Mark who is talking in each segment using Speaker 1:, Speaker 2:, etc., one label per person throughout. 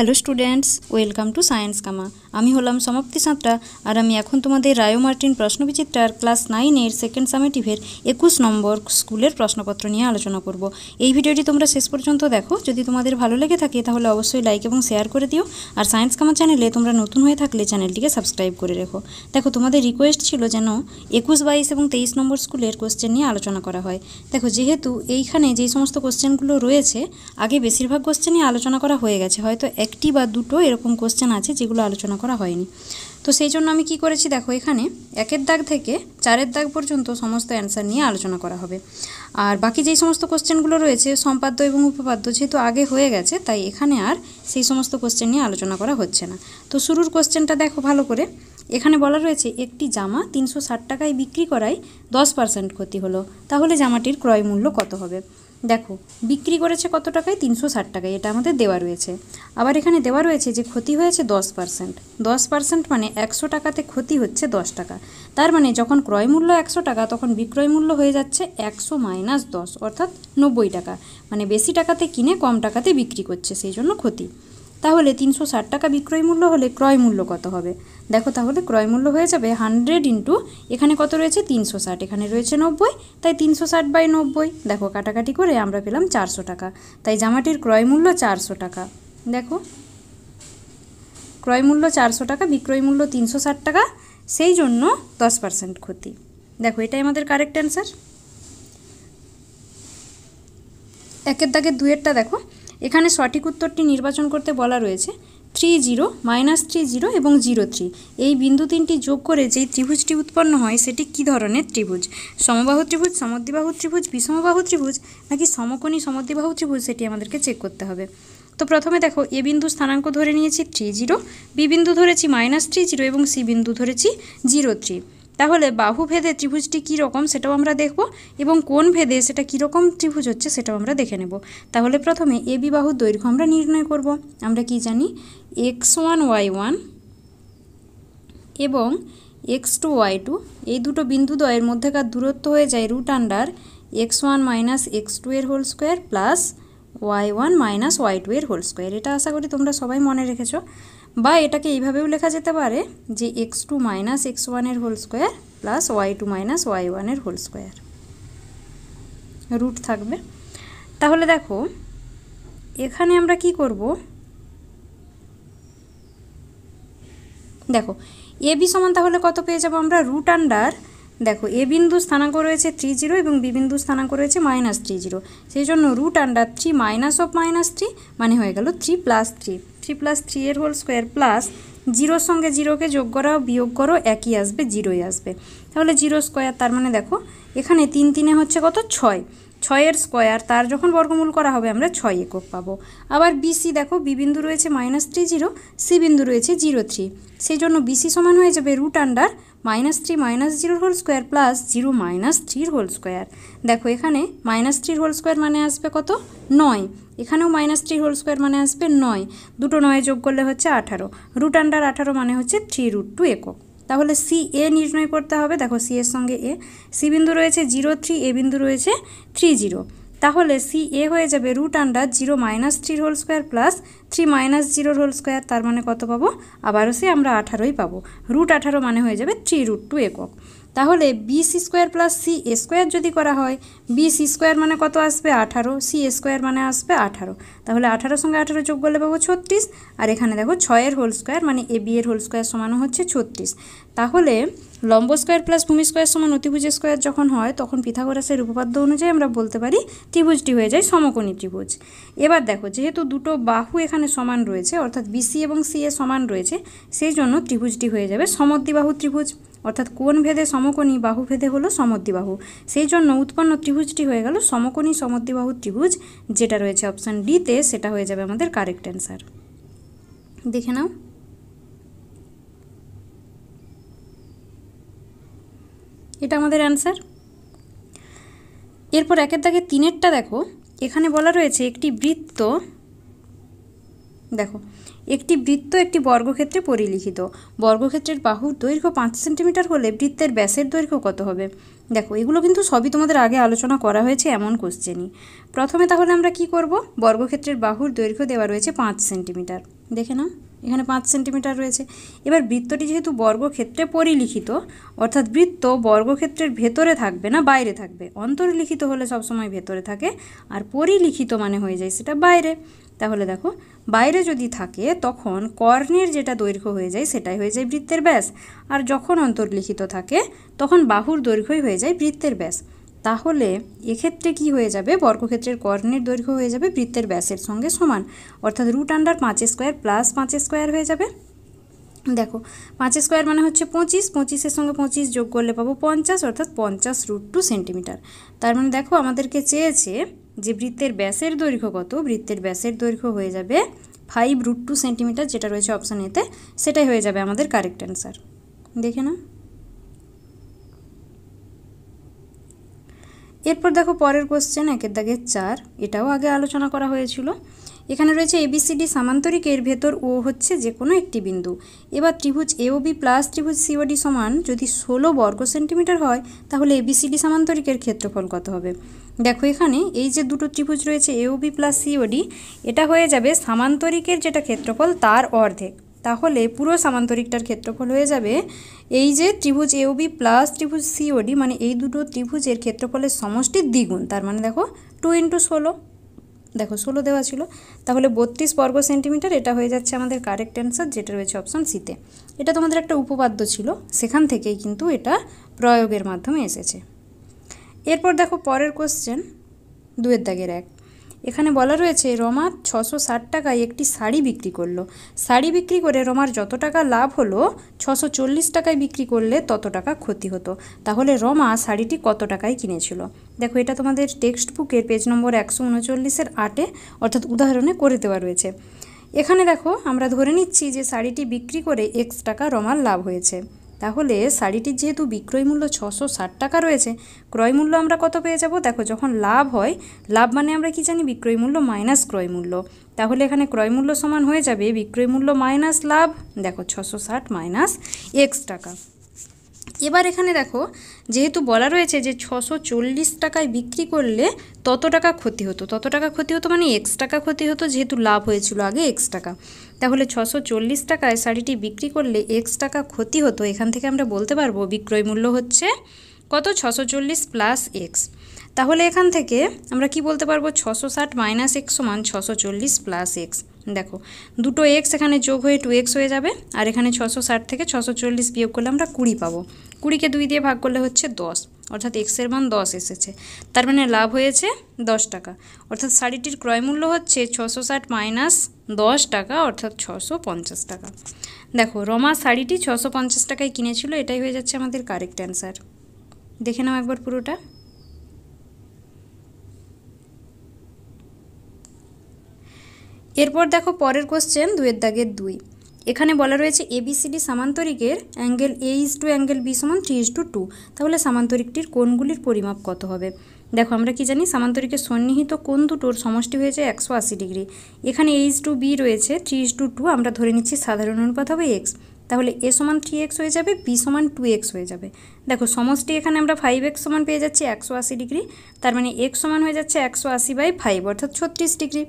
Speaker 1: Hello students, welcome to science কামা। আমি হলাম সমাপ্তি সাঁতরা, আর আমি এখন তোমাদের রায়ো মার্টিন প্রশ্নবিচিত্রার ক্লাস নাইনের সেকেন্ড সামেটিভের একুশ নম্বর স্কুলের প্রশ্নপত্র নিয়ে আলোচনা করব। এই ভিডিওটি তোমরা শেষ পর্যন্ত দেখো। যদি তোমাদের ভালো লেগে থাকে, তাহলে অবশ্যই লাইক এবং শেয়ার করে দিও। আর সায়েন্স কামা চ্যানেলে তোমরা নতুন হয়ে থাকলে চ্যানেলটিকে সাবস্ক্রাইব করে রেখো। দেখো, তোমাদের রিকোয়েস্ট ছিল যেন একুশ, বাইশ এবং তেইশ নম্বর স্কুলের কোশ্চেন নিয়ে আলোচনা করা হয়। দেখো, যেহেতু এইখানে যেই সমস্ত কোশ্চেনগুলো রয়েছে, আগে বেশিরভাগ কোশ্চেনই আলোচনা করা হয়ে গেছে। হয়তো একটি বা দুটো এরকম কোশ্চেন আছে যেগুলো আলোচনা করা হয়নি। তো সেই জন্য আমি কি করেছি দেখো এখানে একের দাগ থেকে চারের দাগ পর্যন্ত সমস্ত অ্যান্সার নিয়ে আলোচনা করা হবে। আর বাকি যেই সমস্ত কোশ্চেনগুলো রয়েছে, সম্পাদ্য এবং উপপাদ্য যেহেতু আগে হয়ে গেছে, তাই এখানে আর সেই সমস্ত কোশ্চেন নিয়ে আলোচনা করা হচ্ছে না। তো শুরুর কোশ্চেনটা দেখো ভালো করে। এখানে বলা রয়েছে, একটি জামা তিনশো ষাট টাকায় বিক্রি করায় দশ পার্সেন্ট ক্ষতি হলো। তাহলে জামাটির ক্রয় মূল্য কত হবে? দেখো, বিক্রি করেছে কত টাকায়? তিনশো ষাট টাকায়, এটা আমাদের দেওয়া রয়েছে। আবার এখানে দেওয়া রয়েছে যে ক্ষতি হয়েছে দশ পার্সেন্ট। দশ পার্সেন্ট মানে একশো টাকাতে ক্ষতি হচ্ছে দশ টাকা। তার মানে যখন ক্রয় মূল্য একশো টাকা, তখন বিক্রয় মূল্য হয়ে যাচ্ছে একশো মাইনাস দশ, অর্থাৎ নব্বই টাকা। মানে বেশি টাকাতে কিনে কম টাকাতে বিক্রি করছে, সেই জন্য ক্ষতি। তাহলে তিনশো ষাট টাকা বিক্রয় মূল্য হলে ক্রয় মূল্য কত হবে? দেখো তাহলে ক্রয় মূল্য হয়ে যাবে হান্ড্রেড ইন্টু এখানে কত রয়েছে? তিনশো ষাট, এখানে রয়েছে নব্বই, তাই তিনশো ষাট বাই নব্বই। দেখো কাটাকাটি করে আমরা পেলাম চারশো টাকা, তাই জামাটির ক্রয় মূল্য চারশো টাকা। দেখো, ক্রয় মূল্য চারশো টাকা, বিক্রয় মূল্য তিনশো ষাট টাকা, সেই জন্য দশ পার্সেন্ট ক্ষতি। দেখো এটাই আমাদের কারেক্ট অ্যান্সার একের দাগের দুয়েরটা দেখো এখানে সঠিক উত্তরটি নির্বাচন করতে বলা রয়েছে। Three zero minus three zero এবং জিরো থ্রি এই বিন্দু তিনটি যোগ করে যেই ত্রিভুজটি উৎপন্ন হয়, সেটি কী ধরনের ত্রিভুজ? সমবাহু ত্রিভুজ, সমদ্বিবাহু ত্রিভুজ, বিষমবাহু ত্রিভুজ, নাকি সমকোণী সমদ্বিবাহু ত্রিভুজ, সেটি আমাদেরকে চেক করতে হবে। তো প্রথমে দেখো, এ বিন্দু স্থানাঙ্ক ধরে নিয়েছি থ্রি জিরো বি বিন্দু ধরেছি মাইনাস থ্রি জিরো এবং সি বিন্দু ধরেছি জিরো থ্রি তাহলে বাহু ভেদে ত্রিভুজটি কী রকম সেটাও আমরা দেখব এবং কোন ভেদে সেটা কীরকম ত্রিভুজ হচ্ছে সেটাও আমরা দেখে নেব। তাহলে প্রথমে এ বি বাহুর দৈর্ঘ্য আমরা নির্ণয় করব। আমরা কি জানি? এক্স ওয়ান ওয়াই ওয়ান এবং এক্স টু ওয়াই টু এই দুটো বিন্দু দ্বয়ের মধ্যেকার দূরত্ব হয়ে যায় root under X one minus X two এর whole square plus Y one minus Y two এর হোল স্কোয়ার। এটা আশা করি তোমরা সবাই মনে রেখেছো। বা এটাকে এইভাবেও লেখা যেতে পারে যে এক্স টু মাইনাস এক্স ওয়ানের whole square plus Y two minus Y ওয়ানের হোল স্কোয়ার রুট থাকবে। তাহলে দেখো, এখানে আমরা কি করব? দেখো এ বি সমান তাহলে কত পেয়ে যাব আমরা? রুট আন্ডার দেখো এ বিন্দু স্থানাঙ্ক রয়েছে থ্রি জিরো এবং বি বিন্দু স্থানাঙ্ক রয়েছে মাইনাস থ্রি জিরো সেই জন্য root under three minus of minus three মানে হয়ে গেল three plus three three plus three এর হোল স্কোয়ার প্লাস জিরোর সঙ্গে জিরোকে যোগ করো বিয়োগ করো, একই আসবে, জিরোই আসবে। তাহলে জিরো স্কোয়ার, তার মানে দেখো, এখানে তিন তিনে হচ্ছে কত? ছয়। ছয়ের স্কোয়ার, তার যখন বর্গমূল করা হবে, আমরা ছয় একক পাবো। আবার বিসি দেখো, বি বিন্দু রয়েছে মাইনাস থ্রি জিরো সি বিন্দু রয়েছে জিরো থ্রি সেই জন্য বিসি সমান হয়ে যাবে root under minus three minus জিরোর whole square plus zero minus থ্রির হোল স্কোয়ার দেখো এখানে মাইনাস থ্রির হোল স্কোয়ার মানে আসবে কত? নয়। এখানেও মাইনাস থ্রি হোল স্কোয়ার মানে আসবে নয়। দুটো নয় যোগ করলে হচ্ছে আঠারো। রুট আন্ডার আঠারো মানে হচ্ছে থ্রি রুট টু একক। তাহলে সি এ নির্ণয় করতে হবে। দেখো সি এর সঙ্গে এ সি বিন্দু রয়েছে জিরো থ্রি এ বিন্দু রয়েছে থ্রি জিরো তাহলে সি এ হয়ে যাবে রুট আন্ডার জিরো মাইনাস থ্রির whole square plus three minus জিরোর হোল স্কোয়ার তার মানে কত পাবো? আবারও সে আমরা আঠারোই পাবো। রুট আঠারো মানে হয়ে যাবে থ্রি রুট টু একক। তাহলে B C square plus C square যদি করা হয়, বি সি স্কোয়ার মানে কত আসবে? আঠারো। সি স্কোয়ার মানে আসবে আঠারো। তাহলে আঠারোর সঙ্গে আঠারো যোগ করলে পাবো ছত্রিশ। আর এখানে দেখো ছয়ের হোল স্কোয়ার মানে এ, বি এর হোল স্কোয়ার সমানও হচ্ছে ছত্রিশ। তাহলে লম্ব স্কোয়ার প্লাস ভূমি স্কোয়ার সমান অতিভুজ স্কোয়ার যখন হয়, তখন পিথাগোরাসের উপপাদ্য অনুযায়ী আমরা বলতে পারি ত্রিভুজটি হয়ে যায় সমকোণী ত্রিভুজ। এবার দেখো, যেহেতু দুটো বাহু এখানে সমান রয়েছে, অর্থাৎ বিসি এবং সি এ সমান রয়েছে সেই জন্য ত্রিভুজটি হয়ে যাবে সমদ্বিবাহু ত্রিভুজ। অর্থাৎ কোন ভেদে সমকোণী বাহু ভেদে হলো সমদ্বিবাহু সেই জন্য উৎপন্ন ত্রিভুজটি হয়ে গেল সমকোণী সমদ্বিবাহু ত্রিভুজ, যেটা রয়েছে অপশান ডিতে সেটা হয়ে যাবে আমাদের কারেক্ট অ্যান্সার দেখে নাও। এটা আমাদের অ্যান্সার এরপর একের দাগে তিনেরটা দেখো, এখানে বলা রয়েছে একটি বৃত্ত দেখো, একটি বৃত্ত একটি বর্গক্ষেত্রে পরিলিখিত। বর্গক্ষেত্রের বাহুর দৈর্ঘ্য পাঁচ সেন্টিমিটার হলে বৃত্তের ব্যাসের দৈর্ঘ্য কত হবে? দেখো, এগুলো কিন্তু সবই তোমাদের আগে আলোচনা করা হয়েছে এমন কোশ্চেনই। প্রথমে তাহলে আমরা কি করব? বর্গক্ষেত্রের বাহুর দৈর্ঘ্য দেওয়া রয়েছে পাঁচ সেন্টিমিটার। দেখে নাও। এখানে পাঁচ সেন্টিমিটার রয়েছে। এবার বৃত্তটি যেহেতু বর্গক্ষেত্রে পরিলিখিত, অর্থাৎ বৃত্ত বর্গক্ষেত্রের ভেতরে থাকবে না, বাইরে থাকবে। অন্তর্লিখিত হলে সবসময় ভেতরে থাকে, আর পরিলিখিত মানে হয়ে যায় সেটা বাইরে। তাহলে দেখো, বাইরে যদি থাকে, তখন কর্ণের যেটা দৈর্ঘ্য হয়ে যায় সেটাই হয়ে যায় বৃত্তের ব্যাস। আর যখন অন্তর্লিখিত থাকে, তখন বাহুর দৈর্ঘ্যই হয়ে যায় বৃত্তের ব্যাস। তাহলে এক্ষেত্রে কি হয়ে যাবে? বর্গক্ষেত্রের কর্ণের দৈর্ঘ্য হয়ে যাবে বৃত্তের ব্যাসের সঙ্গে সমান। অর্থাৎ রুট আন্ডার পাঁচ স্কোয়ার প্লাস পাঁচ স্কোয়ার হয়ে যাবে। দেখো, পাঁচ স্কোয়ার মানে হচ্ছে পঁচিশ। পঁচিশের সঙ্গে পঁচিশ যোগ করলে পাবো পঞ্চাশ, অর্থাৎ পঞ্চাশ রুট টু সেন্টিমিটার। তার মানে দেখো, আমাদেরকে চেয়েছে যে বৃত্তের ব্যাসের দৈর্ঘ্য কত? বৃত্তের ব্যাসের দৈর্ঘ্য হয়ে যাবে ফাইভ রুট টু সেন্টিমিটার যেটা রয়েছে অপশান এতে সেটাই হয়ে যাবে আমাদের কারেক্ট অ্যান্সার দেখে না এরপর দেখো পরের কোশ্চেন একের দাগের চার, এটাও আগে আলোচনা করা হয়েছিল। এখানে রয়েছে এবিসিডি সামান্তরিকের ভেতর ও হচ্ছে যে কোনো একটি বিন্দু। এবার ত্রিভুজ এওবি প্লাস ত্রিভুজ সিওডি সমান, যদি ষোলো বর্গ সেন্টিমিটার হয়, তাহলে এবিসিডি সামান্তরিকের ক্ষেত্রফল কত হবে? দেখো এখানে এই যে দুটো ত্রিভুজ রয়েছে এওবি প্লাস সিওডি এটা হয়ে যাবে সামান্তরিকের যেটা ক্ষেত্রফল, তার অর্ধেক। তাহলে পুরো সামান্তরিকটার ক্ষেত্রফল হয়ে যাবে এই যে ত্রিভুজ এওবি প্লাস ত্রিভুজ সিওডি মানে এই দুটো ত্রিভুজের ক্ষেত্রফলের সমষ্টির দ্বিগুণ, তার মানে দেখো টু ইন্টু ষোলো, দেখো ষোলো দেওয়া ছিল, তাহলে বত্রিশ বর্গ সেন্টিমিটার এটা হয়ে যাচ্ছে আমাদের কারেক্ট অ্যান্সার যেটা রয়েছে অপশান সিতে এটা তোমাদের একটা উপপাদ্য ছিল, সেখান থেকেই কিন্তু এটা প্রয়োগের মাধ্যমে এসেছে। এরপর দেখো পরের কোশ্চেন দুয়ের দাগের এক। এখানে বলা রয়েছে, রমা ছশো ষাট টাকায় একটি শাড়ি বিক্রি করল। শাড়ি বিক্রি করে রমার যত টাকা লাভ হলো, ছশো চল্লিশ টাকায় বিক্রি করলে তত টাকা ক্ষতি হতো। তাহলে রমা শাড়িটি কত টাকায় কিনেছিল? দেখো, এটা তোমাদের টেক্সট বুকের পেজ নম্বর একশো উনচল্লিশের আটে অর্থাৎ উদাহরণে করে দেওয়া রয়েছে। এখানে দেখো, আমরা ধরে নিচ্ছি যে শাড়িটি বিক্রি করে এক্স টাকা রমার লাভ হয়েছে। তাহলে শাড়িটির যেহেতু বিক্রয় মূল্য ছশো ষাট টাকা রয়েছে, ক্রয় মূল্য আমরা কত পেয়ে যাব? দেখো, যখন লাভ হয়, লাভ মানে আমরা কি জানি? বিক্রয় মূল্য মাইনাস ক্রয় মূল্য। তাহলে এখানে ক্রয় মূল্য সমান হয়ে যাবে, বিক্রয় মূল্য মাইনাস লাভ, দেখো, ছশো ষাট মাইনাস এক্স টাকা। এবার এখানে দেখো, যেহেতু বলা রয়েছে যে ছশো চল্লিশ টাকায় বিক্রি করলে তত টাকা ক্ষতি হতো। তত টাকা ক্ষতি হতো মানে এক্স টাকা ক্ষতি হতো, যেহেতু লাভ হয়েছিল আগে এক্স টাকা। তাহলে ছশো চল্লিশ টাকায় শাড়িটি বিক্রি করলে এক্স টাকা ক্ষতি হতো, এখান থেকে আমরা বলতে পারব বিক্রয় মূল্য হচ্ছে কত? ছশো চল্লিশ প্লাস এক্স তাহলে এখান থেকে আমরা কি বলতে পারব? ছশো ষাট মাইনাস এক্স সমান ছশো চল্লিশ প্লাস এক্স দেখো, দুটো এক্স এখানে যোগ হয়ে টু এক্স হয়ে যাবে, আর এখানে ছশো ষাট থেকে ছশো চল্লিশ বিয়োগ করলে আমরা কুড়ি পাবো। কুড়িকে দুই দিয়ে ভাগ করলে হচ্ছে দশ। অর্থাৎ এক্সের মান দশ এসেছে। তার মানে লাভ হয়েছে দশ টাকা। অর্থাৎ শাড়িটির ক্রয় মূল্য হচ্ছে ছশো ষাট মাইনাস দশ টাকা, অর্থাৎ ছশো পঞ্চাশ টাকা। দেখো, রমা শাড়িটি ছশো পঞ্চাশ টাকায় কিনেছিল, এটাই হয়ে যাচ্ছে আমাদের কারেক্ট অ্যান্সার দেখে নাও একবার পুরোটা। এরপর দেখো পরের কোশ্চেন দুয়ের দাগের দুই। এখানে বলা রয়েছে ABCD সামান্তরিকের angle A is to angle B সমান three is to two two সামান্তরিকটির কোণগুলির পরিমাপ কত হবে? দেখো, আমরা কি জানি? সামান্তরিকের সন্নিহিত কোণ দুটোর সমষ্টি হয়েছে একশো আশি ডিগ্রি। এখানে এইচ টু বি রয়েছে থ্রি ইজ টু টু আমরা ধরে নিচ্ছি সাধারণ অনুপাত হবে এক্স তাহলে এ সমান থ্রি এক্স হয়ে যাবে বি সমান টু এক্স হয়ে যাবে। দেখো, সমষ্টি এখানে আমরা ফাইভ এক্স সমান পেয়ে যাচ্ছি একশো আশি ডিগ্রি। তার মানে এক্স সমান হয়ে যাচ্ছে একশো আশি বাই ফাইভ অর্থাৎ ছত্রিশ ডিগ্রি।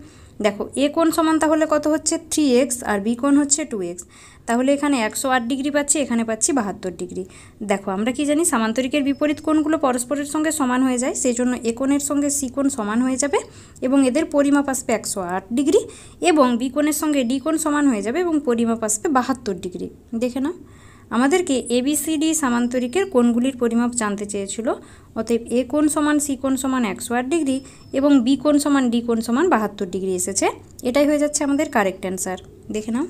Speaker 1: দেখো, এ কোণ সমান তাহলে কত হচ্ছে? থ্রি এক্স আর বি কোণ হচ্ছে টু এক্স তাহলে এখানে একশো আট ডিগ্রি পাচ্ছি, এখানে পাচ্ছি বাহাত্তর ডিগ্রি। দেখো, আমরা কি জানি? সামান্তরিকের বিপরীত কোণগুলো পরস্পরের সঙ্গে সমান হয়ে যায় সেই জন্য এ সঙ্গে সি কোণ সমান হয়ে যাবে এবং এদের পরিমাপ আসবে একশো আট ডিগ্রি এবং বি কোণের সঙ্গে ডি কোণ সমান হয়ে যাবে এবং পরিমাপ আসবে বাহাত্তর ডিগ্রি। দেখে নাও। আমাদেরকে এবিসিডি সামান্তরিকের কোণগুলির পরিমাপ জানতে চেয়েছিল। অতএব এ কোণ সমান সি কোণ সমান একশো আট ডিগ্রি এবং বি কোণ সমান ডি কোণ সমান বাহাত্তর ডিগ্রি এসেছে। এটাই হয়ে যাচ্ছে আমাদের কারেক্ট অ্যান্সার দেখে নাও।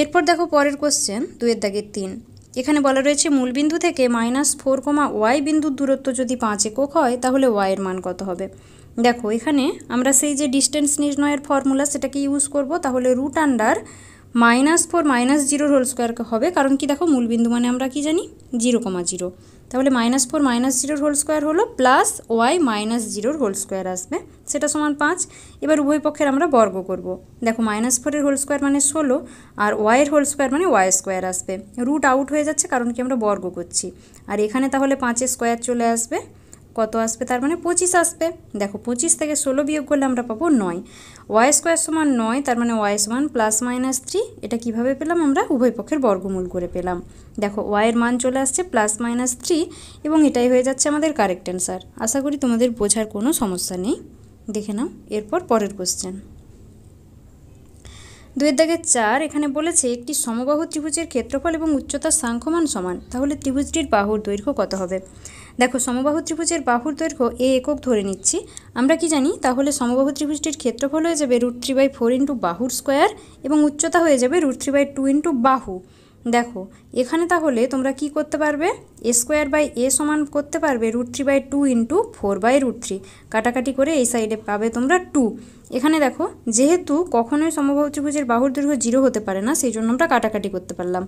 Speaker 1: এরপর দেখো পরের কোশ্চেন দুয়ের দাগের তিন। এখানে বলা রয়েছে মূলবিন্দু থেকে মাইনাস ফোর কমা ওয়াই বিন্দুর দূরত্ব যদি পাঁচ একক হয়, তাহলে ওয়াইয়ের মান কত হবে? দেখো, এখানে আমরা সেই যে ডিস্টেন্স নির্ণয়ের ফর্মুলা সেটাকে ইউজ করব, তাহলে root under minus four minus জিরোর হোল স্কোয়ার হবে। কারণ কি দেখো মূলবিন্দু মানে আমরা কি জানি? জিরো কমা জিরো তাহলে মাইনাস ফোর মাইনাস জিরোর হোল স্কোয়ার হলো প্লাস ওয়াই মাইনাস জিরোর হোল স্কোয়ার আসবে। সেটা সমান পাঁচ। এবার উভয় পক্ষের আমরা বর্গ করব। দেখো মাইনাস ফোরের হোল স্কোয়ার মানে ষোলো, আর ওয়াইয়ের হোল স্কোয়ার মানে ওয়াই স্কোয়ার আসবে। রুট আউট হয়ে যাচ্ছে, কারণ কি আমরা বর্গ করছি। আর এখানে তাহলে পাঁচের স্কোয়ার চলে আসবে। কত আসবে? তার মানে পঁচিশ আসবে। দেখো, পঁচিশ থেকে ষোলো বিয়োগ করলে আমরা পাবো নয়। ওয়াই স্কোয়ার সমান নয়, তার মানে ওয়াই সমান প্লাস মাইনাস থ্রি এটা কীভাবে পেলাম আমরা? উভয় পক্ষের বর্গমূল করে পেলাম। দেখো ওয়াইয়ের মান চলে আসছে প্লাস মাইনাস থ্রি এবং এটাই হয়ে যাচ্ছে আমাদের কারেক্ট অ্যান্সার আশা করি তোমাদের বোঝার কোনো সমস্যা নেই। দেখে নাও, এরপর পরের কোশ্চেন দুয়ের দাগের চার এখানে বলেছে, একটি সমবাহু ত্রিভুজের ক্ষেত্রফল এবং উচ্চতার সাংখ্যমান সমান। তাহলে ত্রিভুজটির বাহুর দৈর্ঘ্য কত হবে? দেখো, সমবাহু ত্রিভুজের বাহুর দৈর্ঘ্য এ একক ধরে নিচ্ছি। আমরা কি জানি? তাহলে সমবাহু ত্রিভুজটির ক্ষেত্রফল হয়ে যাবে root three by four into বাহুর স্কোয়ার এবং উচ্চতা হয়ে যাবে root three by two into বাহু। দেখো, এখানে তাহলে তোমরা কি করতে পারবে? এ স্কোয়ার বাই এ সমান করতে পারবে root three by two into four by root three. কাটাকাটি করে এই সাইডে পাবে তোমরা টু। এখানে দেখো, যেহেতু কখনোই সমবাহু ত্রিভুজের বাহুর দৈর্ঘ্য জিরো হতে পারে না, সেই জন্য আমরা কাটাকাটি করতে পারলাম।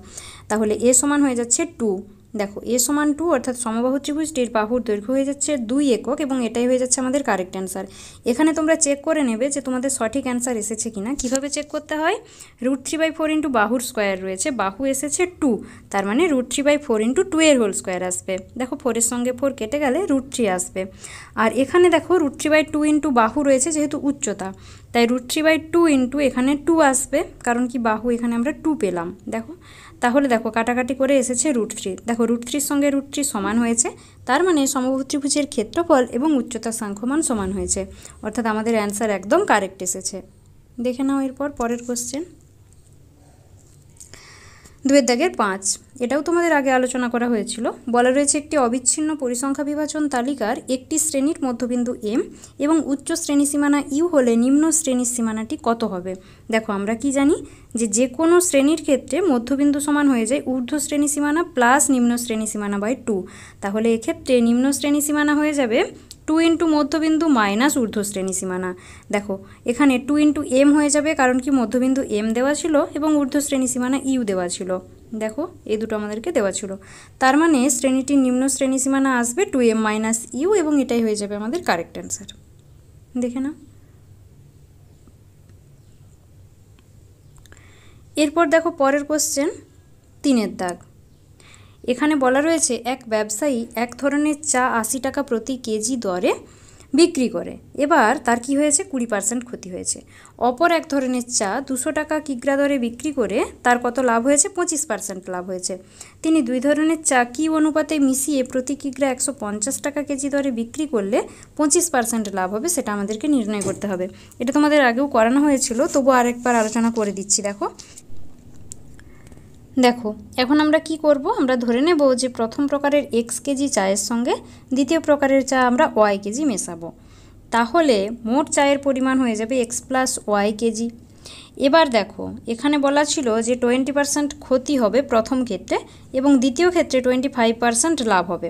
Speaker 1: তাহলে এ সমান হয়ে যাচ্ছে টু। দেখো, এ সমান টু অর্থাৎ সমবাহু ত্রিভুজটির বাহুর দৈর্ঘ্য হয়ে যাচ্ছে দুই একক এবং এটাই হয়ে যাচ্ছে আমাদের কারেক্ট অ্যান্সার এখানে তোমরা চেক করে নেবে যে তোমাদের সঠিক অ্যান্সার এসেছে কিনা। কীভাবে চেক করতে হয়? Root three by four into বাহুর স্কোয়ার রয়েছে, বাহু এসেছে টু তার মানে root three by four into two এর হোল স্কোয়ার আসবে। দেখো ফোরের সঙ্গে ফোর কেটে গেলে রুট থ্রি আসবে। আর এখানে দেখো root three by two into বাহু রয়েছে যেহেতু উচ্চতা, তাই root three by two into এখানে টু আসবে, কারণ কি বাহু এখানে আমরা টু পেলাম। দেখো তাহলে দেখো কাটাকাটি করে এসেছে রুট থ্রি দেখো রুট থ্রির সঙ্গে রুট থ্রি সমান হয়েছে, তার মানে সমবাহু ত্রিভুজের ক্ষেত্রফল এবং উচ্চতার সাংখ্যমান সমান হয়েছে। অর্থাৎ আমাদের অ্যান্সার একদম কারেক্ট এসেছে। দেখে নাও এরপর পরের কোশ্চেন দুয়ের দাগের পাঁচ। এটাও তোমাদের আগে আলোচনা করা হয়েছিল। বলা রয়েছে একটি অবিচ্ছিন্ন পরিসংখ্যা বিভাজন তালিকার একটি শ্রেণির মধ্যবিন্দু এম এবং উচ্চ শ্রেণি সীমানা ইউ হলে নিম্ন শ্রেণির সীমানাটি কত হবে? দেখো, আমরা কি জানি? যে যে কোনো শ্রেণির ক্ষেত্রে মধ্যবিন্দু সমান হয়ে যায় ঊর্ধ্ব শ্রেণি সীমানা প্লাস নিম্ন শ্রেণি সীমানা বাই টু। তাহলে এক্ষেত্রে নিম্ন শ্রেণি সীমানা হয়ে যাবে টু ইন্টু মধ্যবিন্দু মাইনাস ঊর্ধ্ব শ্রেণি সীমানা। দেখো, এখানে টু ইন্টু এম হয়ে যাবে কারণ কি মধ্যবিন্দু এম দেওয়া ছিল এবং ঊর্ধ্ব শ্রেণি সীমানা ইউ দেওয়া ছিল। দেখো, এই দুটো আমাদেরকে দেওয়া ছিল। তার মানে শ্রেণীটির নিম্ন শ্রেণি সীমানা আসবে টু এম মাইনাস ইউ এবং এটাই হয়ে যাবে আমাদের কারেক্ট অ্যান্সার। দেখে না এরপর দেখো পরের কোশ্চেন তিনের দাগ। এখানে বলা রয়েছে, এক ব্যবসায়ী এক ধরনের চা আশি টাকা প্রতি কেজি দরে বিক্রি করে। এবার তার কি হয়েছে? কুড়ি পার্সেন্ট ক্ষতি হয়েছে। অপর এক ধরনের চা দুশো টাকা কিগ্রা দরে বিক্রি করে তার কত লাভ হয়েছে? পঁচিশ পার্সেন্ট লাভ হয়েছে। তিনি দুই ধরনের চা কি অনুপাতে মিশিয়ে প্রতি কিগ্রা একশো পঞ্চাশ টাকা কেজি দরে বিক্রি করলে পঁচিশ পার্সেন্ট লাভ হবে সেটা আমাদেরকে নির্ণয় করতে হবে। এটা তোমাদের আগেও করানো হয়েছিল, তবু আরেকবার আলোচনা করে দিচ্ছি, দেখো। দেখো, এখন আমরা কি করব? আমরা ধরে নেব যে প্রথম প্রকারের এক্স কেজি চায়ের সঙ্গে দ্বিতীয় প্রকারের চা আমরা ওয়াই কেজি মেশাবো। তাহলে মোট চায়ের পরিমাণ হয়ে যাবে এক্স প্লাস ওয়াই কেজি। এবার দেখো, এখানে বলা ছিল যে টোয়েন্টি পার্সেন্ট ক্ষতি হবে প্রথম ক্ষেত্রে এবং দ্বিতীয় ক্ষেত্রে টোয়েন্টি ফাইভ পার্সেন্ট লাভ হবে।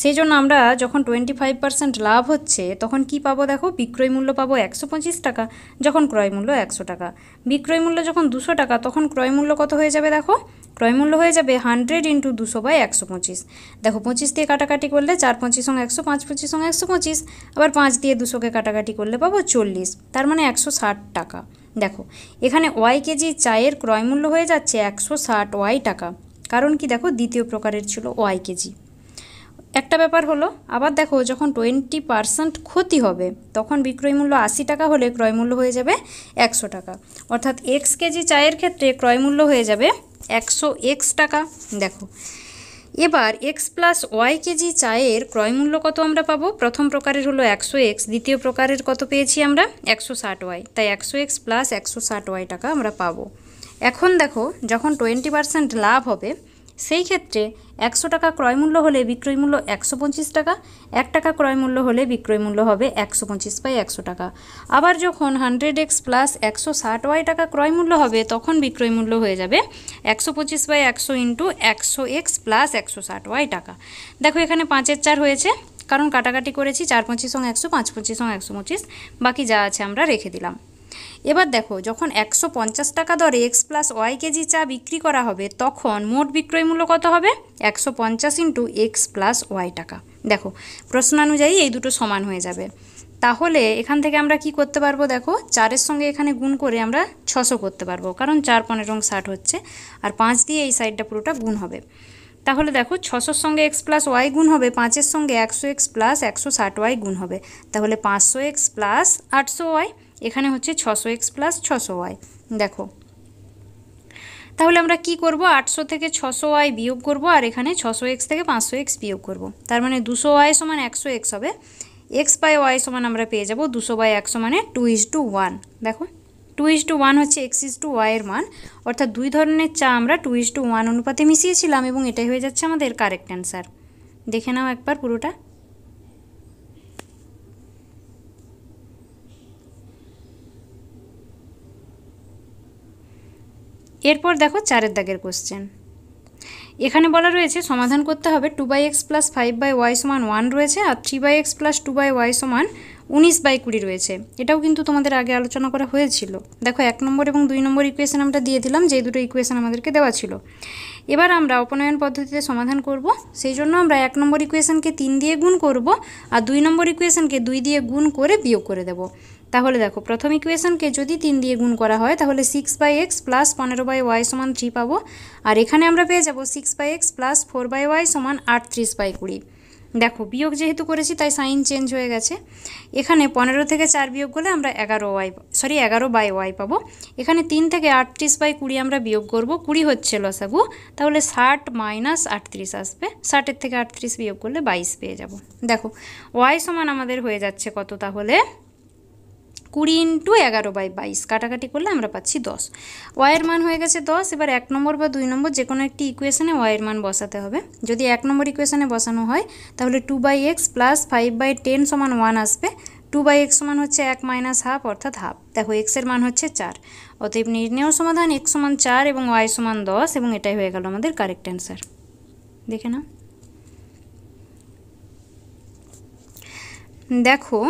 Speaker 1: সেই জন্য আমরা যখন টোয়েন্টি ফাইভ পার্সেন্ট লাভ হচ্ছে, তখন কি পাবো দেখো? বিক্রয় মূল্য পাবো একশো পঁচিশ টাকা, যখন ক্রয় মূল্য একশো টাকা। বিক্রয় মূল্য যখন দুশো টাকা, তখন ক্রয় মূল্য কত হয়ে যাবে দেখো? ক্রয় মূল্য হয়ে যাবে হান্ড্রেড ইন্টু দুশো বাই একশো পঁচিশ। দেখো পঁচিশ দিয়ে কাটাকাটি করলে চার পঁচিশ সঙ্গে একশো, পাঁচ পঁচিশ সঙ্গে একশো পঁচিশ, আবার পাঁচ দিয়ে দুশোকে কাটাকাটি করলে পাবো চল্লিশ, তার মানে একশো ষাট টাকা। দেখো, এখানে ওয়াই কেজি চায়ের ক্রয়মূল্য হয়ে যাচ্ছে একশো ষাট ওয়াই টাকা, কারণ কি দেখো দ্বিতীয় প্রকারের ছিল ওয়াই কেজি। একটা ব্যাপার হলো, আবার দেখো যখন টোয়েন্টি পার্সেন্ট ক্ষতি হবে, তখন বিক্রয় মূল্য আশি টাকা হলে ক্রয়মূল্য হয়ে যাবে একশো টাকা। অর্থাৎ এক্স কেজি চায়ের ক্ষেত্রে ক্রয়মূল্য হয়ে যাবে একশো এক্স টাকা। দেখো, এবার এক্স প্লাস ওয়াই কেজি চায়ের ক্রয়মূল্য কত আমরা পাবো? প্রথম প্রকারের হলো একশো এক্স, দ্বিতীয় প্রকারের কত পেয়েছি আমরা? একশো ষাট ওয়াই। তাই একশো এক্স প্লাস একশো ষাট ওয়াই টাকা আমরা পাবো। এখন দেখো, যখন টোয়েন্টি পার্সেন্ট লাভ হবে সেই ক্ষেত্রে একশো টাকা ক্রয় মূল্য হলে বিক্রয় মূল্য একশো পঁচিশ টাকা, এক টাকা ক্রয় মূল্য হলে বিক্রয় মূল্য হবে একশো পঁচিশ বাই একশো টাকা। আবার যখন হান্ড্রেড এক্স প্লাস একশো ষাট ওয়াই টাকা ক্রয় মূল্য হবে, তখন বিক্রয় মূল্য হয়ে যাবে একশো পঁচিশ বাই একশো ইন্টু একশো এক্স প্লাস একশো ষাট ওয়াই টাকা। দেখো এখানে পাঁচের চার হয়েছে, কারণ কাটাকাটি করেছি, চার পঁচিশ সঙ্গে একশো, পাঁচ পঁচিশ সঙ্গে একশো পঁচিশ, বাকি যা আছে আমরা রেখে দিলাম। এবার দেখো, যখন একশো পঞ্চাশ টাকা দরে এক্স প্লাস ওয়াই কেজি চা বিক্রি করা হবে, তখন মোট বিক্রয় মূল্য কত হবে? একশো পঞ্চাশ ইন্টু এক্স প্লাস ওয়াই টাকা। দেখো প্রশ্নানুযায়ী এই দুটো সমান হয়ে যাবে। তাহলে এখান থেকে আমরা কি করতে পারব দেখো, চারের সঙ্গে এখানে গুণ করে আমরা ছশো করতে পারব, কারণ চার, পনেরো ষাট হচ্ছে, আর পাঁচ দিয়ে এই সাইডটা পুরোটা গুণ হবে। তাহলে দেখো, ছশোর সঙ্গে এক্স প্লাস ওয়াই গুণ হবে, পাঁচের সঙ্গে একশো এক্স প্লাস একশো ষাট ওয়াই গুণ হবে। তাহলে পাঁচশো এক্স প্লাস আটশো ওয়াই এখানে হচ্ছে ছশো এক্স প্লাস ছশো ওয়াই, দেখো। তাহলে আমরা কি করব? আটশো থেকে ছশো ওয়াই বিয়োগ করব আর এখানে ছশো এক্স থেকে পাঁচশো এক্স বিয়োগ করব। তার মানে দুশো ওয়াই সমান একশো এক্স হবে। এক্স বাই ওয়াই সমান আমরা পেয়ে যাব দুশো বাই একশো মানে টু ইজ টু ওয়ান। দেখো, টু ইজ টু ওয়ান হচ্ছে এক্স ইজ টু ওয়াইয়ের মান। অর্থাৎ দুই ধরনের চা আমরা টু ইজ টু ওয়ান অনুপাতে মিশিয়েছিলাম এবং এটাই হয়ে যাচ্ছে আমাদের কারেক্ট অ্যান্সার। দেখে নাও একবার পুরোটা। এরপর দেখো চারের দাগের কোশ্চেন এখানে বলা রয়েছে সমাধান করতে হবে two by x plus five by y সমান ওয়ান রয়েছে আর three by x plus two by y সমান উনিশ বাই কুড়ি রয়েছে। এটাও কিন্তু তোমাদের আগে আলোচনা করা হয়েছিল। দেখো এক নম্বর এবং দুই নম্বর ইকুয়েশন আমরা দিয়ে দিলাম যে দুটো ইকুয়েশন আমাদেরকে দেওয়া ছিল। এবার আমরা অপনয়ন পদ্ধতিতে সমাধান করব। সেই জন্য আমরা এক নম্বর ইকুয়েশনকে তিন দিয়ে গুণ করব আর দুই নম্বর ইকুয়েশনকে দুই দিয়ে গুণ করে বিয়োগ করে দেব। তাহলে দেখো, প্রথম ইকুয়েশনকে যদি তিন দিয়ে গুণ করা হয়, তাহলে সিক্স বাই এক্স প্লাস পনেরো বাই ওয়াই সমান থ্রি পাবো। আর এখানে আমরা পেয়ে যাব six by x plus four by y সমান আটত্রিশ বাই কুড়ি। দেখো, বিয়োগ যেহেতু করেছি, তাই সাইন চেঞ্জ হয়ে গেছে। এখানে পনেরো থেকে চার বিয়োগ করলে আমরা এগারো ওয়াই সরি এগারো বাই ওয়াই পাবো। এখানে তিন থেকে আটত্রিশ বাই কুড়ি আমরা বিয়োগ করব। কুড়ি হচ্ছে লসাগু, তাহলে ষাট মাইনাস আটত্রিশ আসবে। ষাটের থেকে আটত্রিশ বিয়োগ করলে বাইশ পেয়ে যাব। দেখো ওয়াই সমান আমাদের হয়ে যাচ্ছে কত তাহলে? কুড়ি ইন্টু এগারো বাই বাইশ, কাটাকাটি করলে আমরা পাচ্ছি দশ। ওয়াইয়ের মান হয়ে গেছে দশ, এবার এক নম্বর বা দুই নম্বর যে কোনো একটি ইকুয়েশানে ওয়াইয়ের মান বসাতে হবে। যদি এক নম্বর ইকুয়েশনে বসানো হয়, তাহলে two by x plus five by ten সমান ওয়ান আসবে। টু বাই এক্স সমান হচ্ছে এক মাইনাস হাফ অর্থাৎ হাফ দেখো এক্সের মান হচ্ছে চার। অতএব নির্ণয় সমাধান এক্স সমান চার এবং ওয়াই সমান দশ, এবং এটাই হয়ে গেল আমাদের কারেক্ট অ্যান্সার দেখে না দেখো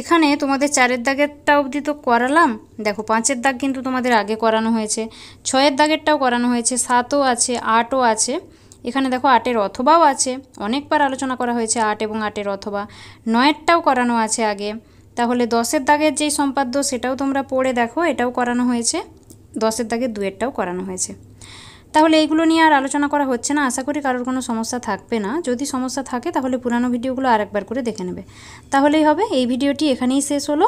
Speaker 1: এখানে তোমাদের চারের দাগেরটা অবধি তো করালাম। দেখো, পাঁচের দাগ কিন্তু তোমাদের আগে করানো হয়েছে। ছয়ের দাগেরটাও করানো হয়েছে, সাতও আছে, আটও আছে। এখানে দেখো, আটের অথবাও আছে। অনেকবার আলোচনা করা হয়েছে আট এবং আটের অথবা। নয়েরটাও করানো আছে আগে। তাহলে দশের দাগের যেই সম্পাদ্য সেটাও তোমরা পড়ে দেখো, এটাও করানো হয়েছে। দশের দাগের দুয়েরটাও করানো হয়েছে। তাহলে এইগুলো নিয়ে আর আলোচনা করা হচ্ছে না। আশা করি কারোর কোনো সমস্যা থাকবে না। যদি সমস্যা থাকে তাহলে পুরানো ভিডিওগুলো আরেকবার করে দেখে নেবে। তাহলেই হবে। এই ভিডিওটি এখানেই শেষ হলো।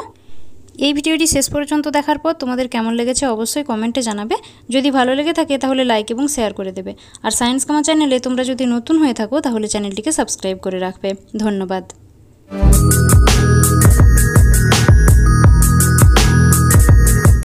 Speaker 1: এই ভিডিওটি শেষ পর্যন্ত দেখার পর তোমাদের কেমন লেগেছে অবশ্যই কমেন্টে জানাবে। যদি ভালো লেগে থাকে তাহলে লাইক এবং শেয়ার করে দেবে। আর সায়েন্স কামা চ্যানেলে তোমরা যদি নতুন হয়ে থাকো তাহলে চ্যানেলটিকে সাবস্ক্রাইব করে রাখবে। ধন্যবাদ।